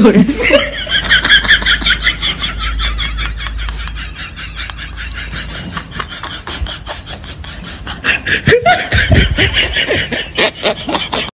有人。